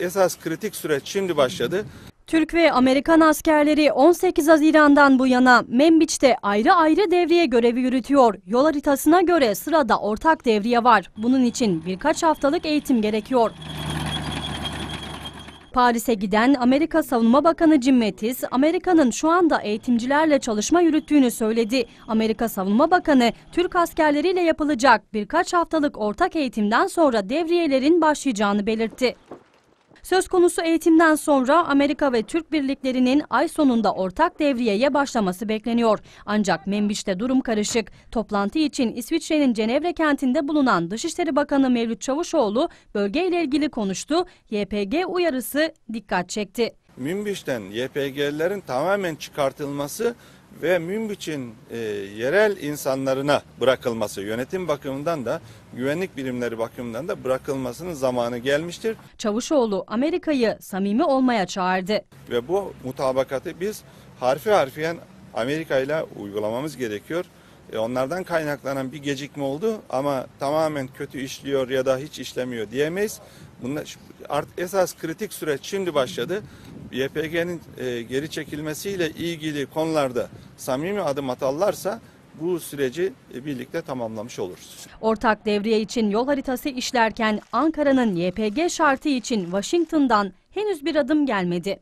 esas kritik süreç şimdi başladı. Türk ve Amerikan askerleri 18 Haziran'dan bu yana Membiç'te ayrı ayrı devriye görevi yürütüyor. Yol haritasına göre sırada ortak devriye var. Bunun için birkaç haftalık eğitim gerekiyor. Paris'e giden Amerika Savunma Bakanı Jim Mattis, Amerika'nın şu anda eğitimcilerle çalışma yürüttüğünü söyledi. Amerika Savunma Bakanı, Türk askerleriyle yapılacak birkaç haftalık ortak eğitimden sonra devriyelerin başlayacağını belirtti. Söz konusu eğitimden sonra Amerika ve Türk birliklerinin ay sonunda ortak devriyeye başlaması bekleniyor. Ancak Membiç'te durum karışık. Toplantı için İsviçre'nin Cenevre kentinde bulunan Dışişleri Bakanı Mevlüt Çavuşoğlu bölgeyle ilgili konuştu. YPG uyarısı dikkat çekti. Münbiç'ten YPG'lerin tamamen çıkartılması ve Münbiç'in e, yerel insanlarına bırakılması, yönetim bakımından da güvenlik birimleri bakımından da bırakılmasının zamanı gelmiştir. Çavuşoğlu Amerika'yı samimi olmaya çağırdı. Ve bu mutabakatı biz harfi harfiyen Amerika ile uygulamamız gerekiyor. E, onlardan kaynaklanan bir gecikme oldu ama tamamen kötü işliyor ya da hiç işlemiyor diyemeyiz. Bunlar, artık esas kritik süreç şimdi başladı. YPG'nin e, geri çekilmesiyle ilgili konularda samimi adım atarlarsa bu süreci e, birlikte tamamlamış oluruz. Ortak devriye için yol haritası işlerken Ankara'nın YPG şartı için Washington'dan henüz bir adım gelmedi.